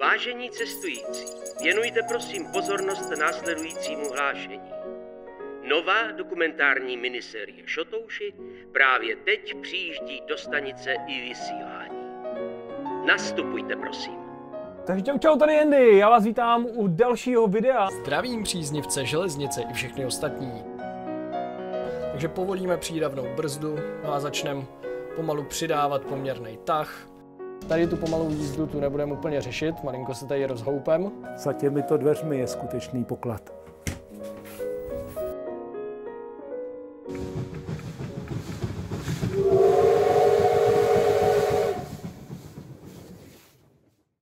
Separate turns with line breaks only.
Vážení cestující, věnujte prosím pozornost následujícímu hlášení. Nová dokumentární minisérie Šotouši právě teď přijíždí do stanice i vysílání. Nastupujte prosím.
Takže čau, čau, tady Andy, já vás vítám u dalšího videa.
Zdravím příznivce železnice i všechny ostatní. Takže povolíme přídavnou brzdu no a začneme pomalu přidávat poměrný tah. Tady tu pomalou jízdu tu nebudeme úplně řešit, malinko se tady rozhoupem.
Za těmito dveřmi je skutečný poklad.